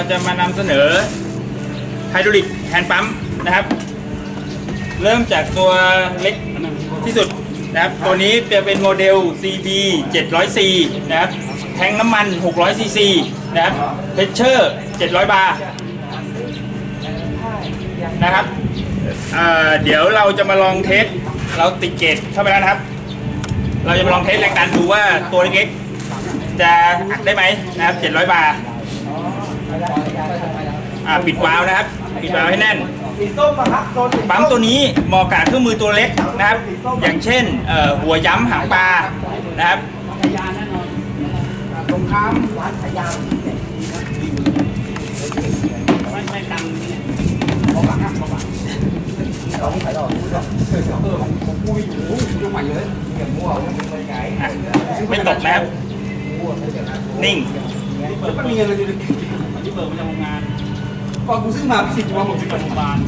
เราจะมานำเสนอ hydraulic hand pump นะครับ เริ่มจากตัวเล็กที่สุดนะครับ ตัวนี้จะเป็น model CB 700C นะครับ แทงน้ำมัน 600 cc นะครับ pressure 700 บาร์นะครับเดี๋ยวเราจะมาลอง test เราติดเกจเข้าไปแล้วนะครับ เราจะมาลอง test แรงดันดูว่าตัวเล็กๆจะอัดได้ไหมนะครับ 700 บาร์ อ่าปิดวาล์วนะครับ ปิดวาล์วให้แน่น สีส้มอะครับโซนสีส้ปั๊มตัวนี้เหมาะกับเครื่องมือตัวเล็กนะครับ อย่างเช่นเอ่อหัวย้ำหางปลานะครับ ตรงข้ามร้านขายยาเราไม่ขายหรอกเออผมพูดอยู่ยุ่งใหม่เลยเกี่ยวมั่วไม่ไงอะไม่ตกนะครับนิ่งแล้วมันมีเงินเลยดูดิ ที่เบิกมาจากโรงงานก่อนกูซื้อมาพี่สิบวันผมซื้อมาโรงพยาบาล